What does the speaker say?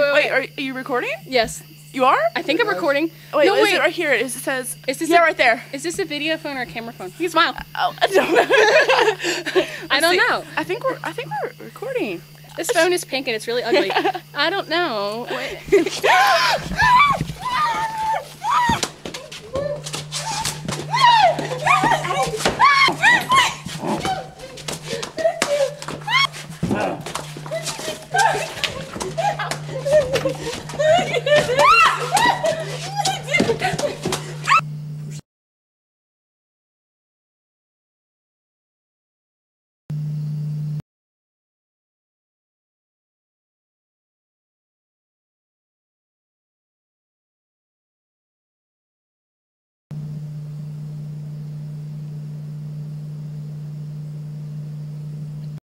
Wait, are, are you recording? Yes, You are? I think I'm recording. Oh, wait, no, is wait. it right here? Is it says? Is this yeah, a- right there? Is this a video phone or a camera phone? You can smile. Oh, I don't know. I don't know. I think we're. I think we're recording. This phone is pink and it's really ugly. I don't know. Wait. Надя!